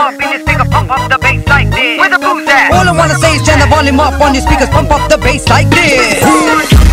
up in pump up the bass like this. Where the booze at? All I wanna say is turn the volume up on your speakers, pump up the bass like this.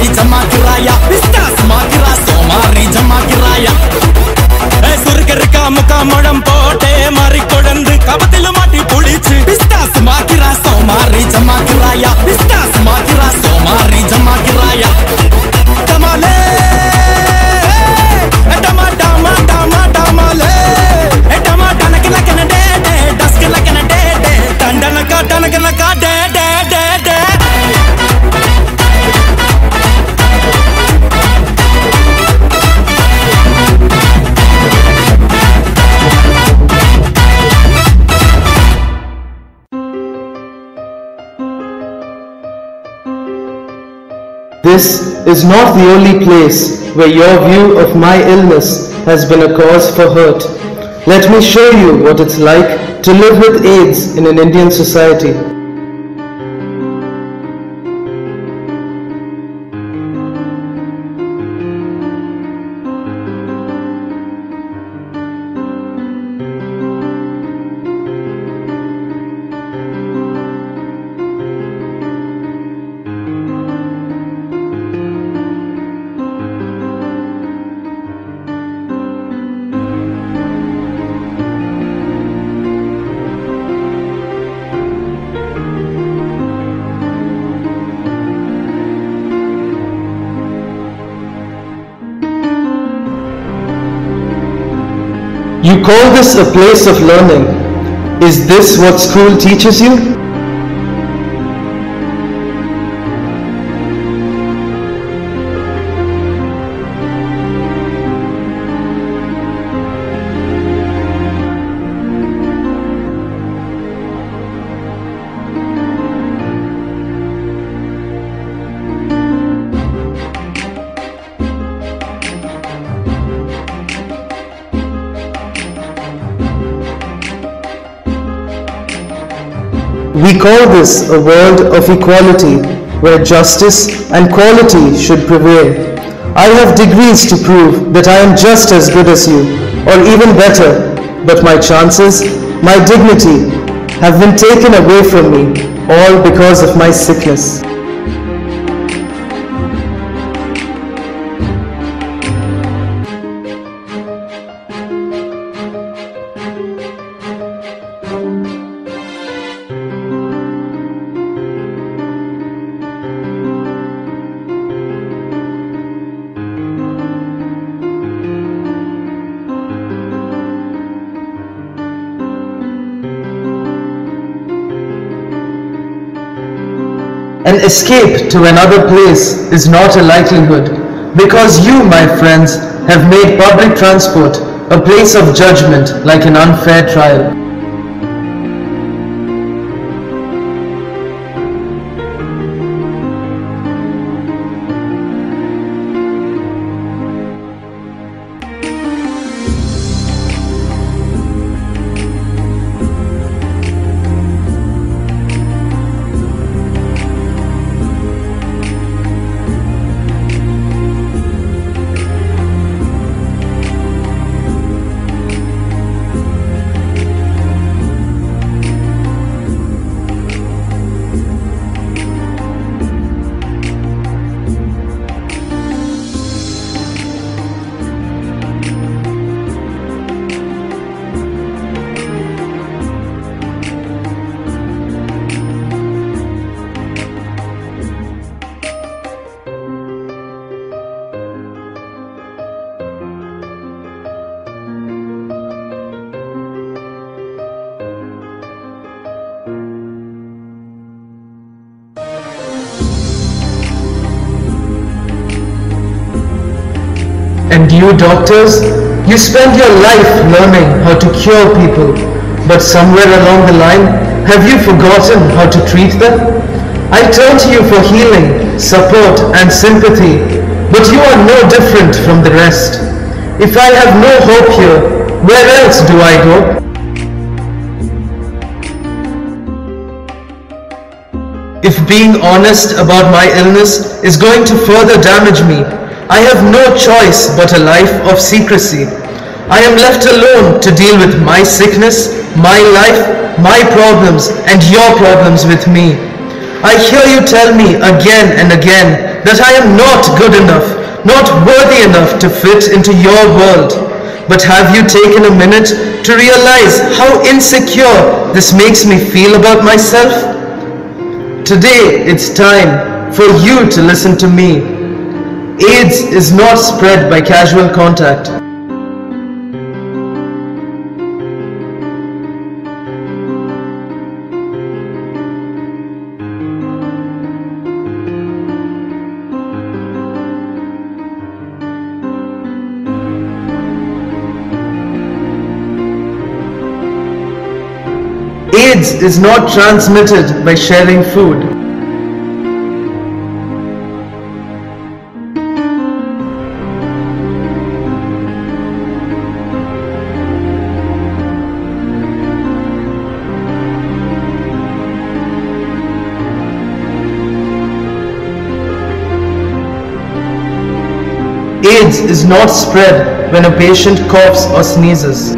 Beach मथुराया This is not the only place where your view of my illness has been a cause for hurt. Let me show you what it's like to live with AIDS in an Indian society. You call this a place of learning. Is this what school teaches you? We call this a world of equality where justice and quality should prevail. I have degrees to prove that I am just as good as you, or even better, but my chances, my dignity, have been taken away from me, all because of my sickness. An escape to another place is not a likelihood because you, my friends, have made public transport a place of judgment like an unfair trial. And you doctors, you spend your life learning how to cure people, but somewhere along the line, have you forgotten how to treat them? I turn to you for healing, support and sympathy, but you are no different from the rest. If I have no hope here, where else do I go? If being honest about my illness is going to further damage me, I have no choice but a life of secrecy. I am left alone to deal with my sickness, my life, my problems, and your problems with me. I hear you tell me again and again that I am not good enough, not worthy enough to fit into your world. But have you taken a minute to realize how insecure this makes me feel about myself? Today it's time for you to listen to me. AIDS is not spread by casual contact. AIDS is not transmitted by sharing food. AIDS is not spread when a patient coughs or sneezes.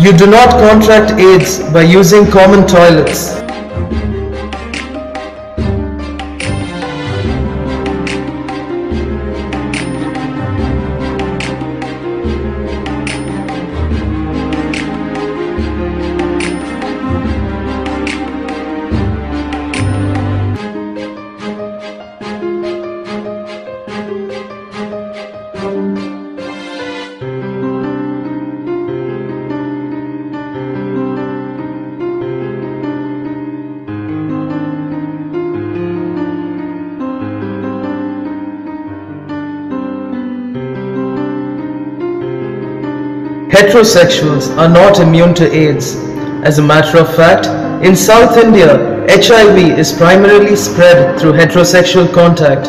You do not contract AIDS by using common toilets. Heterosexuals are not immune to AIDS. As a matter of fact, in South India, HIV is primarily spread through heterosexual contact.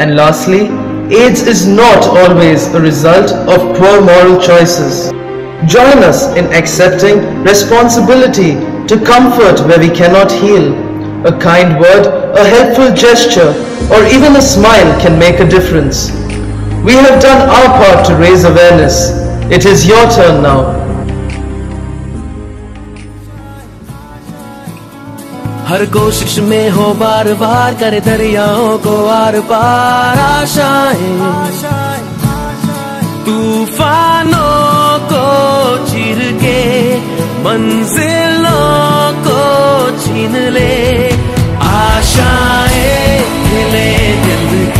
And lastly, AIDS is not always a result of poor moral choices. Join us in accepting responsibility to comfort where we cannot heal. A kind word, a helpful gesture, or even a smile can make a difference. We have done our part to raise awareness. It is your turn now. हर कोशिश में हो बार बार कर दरियाओं को are पार आशाएँ तूफानों को चिर के, मंजिलों को छीन ले आशाएँ दिल के